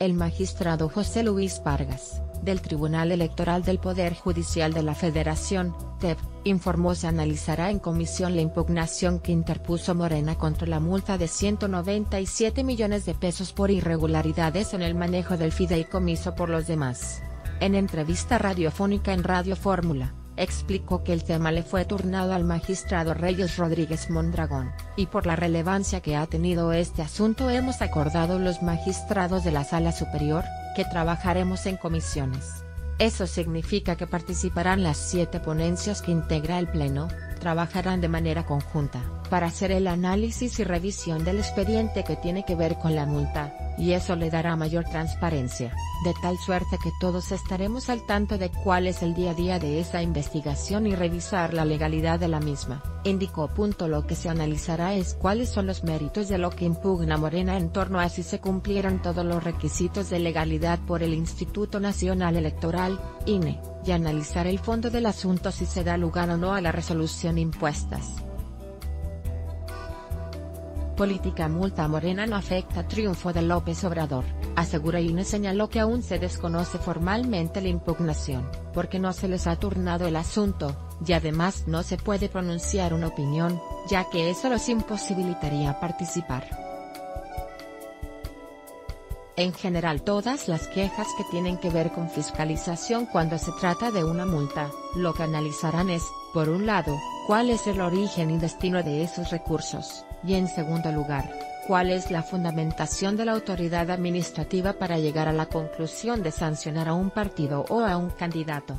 El magistrado José Luis Vargas, del Tribunal Electoral del Poder Judicial de la Federación, TEP, informó se analizará en comisión la impugnación que interpuso Morena contra la multa de 197 millones de pesos por irregularidades en el manejo del fideicomiso por los demás. En entrevista radiofónica en Radio Fórmula, explicó que el tema le fue turnado al magistrado Reyes Rodríguez Mondragón, y por la relevancia que ha tenido este asunto hemos acordado los magistrados de la Sala Superior, que trabajaremos en comisiones. Eso significa que participarán las siete ponencias que integra el Pleno, trabajarán de manera conjunta, para hacer el análisis y revisión del expediente que tiene que ver con la multa, y eso le dará mayor transparencia, de tal suerte que todos estaremos al tanto de cuál es el día a día de esa investigación y revisar la legalidad de la misma, indicó. Lo que se analizará es cuáles son los méritos de lo que impugna Morena en torno a si se cumplieron todos los requisitos de legalidad por el Instituto Nacional Electoral, INE, y analizar el fondo del asunto si se da lugar o no a la resolución impuestas. Política multa morena no afecta triunfo de López Obrador, asegura INE señaló que aún se desconoce formalmente la impugnación, porque no se les ha turnado el asunto, y además no se puede pronunciar una opinión, ya que eso los imposibilitaría participar. En general todas las quejas que tienen que ver con fiscalización cuando se trata de una multa, lo que analizarán es, por un lado, cuál es el origen y destino de esos recursos, y en segundo lugar, cuál es la fundamentación de la autoridad administrativa para llegar a la conclusión de sancionar a un partido o a un candidato.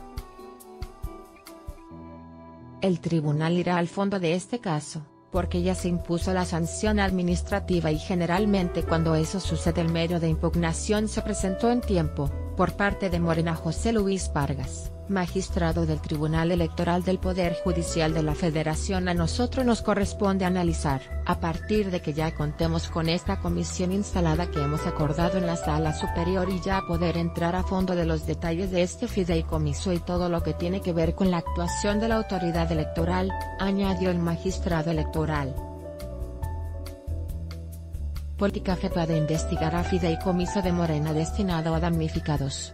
El tribunal irá al fondo de este caso, porque ya se impuso la sanción administrativa y generalmente cuando eso sucede el medio de impugnación se presentó en tiempo, por parte de Morena José Luis Vargas, magistrado del Tribunal Electoral del Poder Judicial de la Federación a nosotros nos corresponde analizar, a partir de que ya contemos con esta comisión instalada que hemos acordado en la Sala Superior y ya poder entrar a fondo de los detalles de este fideicomiso y todo lo que tiene que ver con la actuación de la autoridad electoral, añadió el magistrado electoral. Política FEPADE investigará fideicomiso de Morena destinado a damnificados.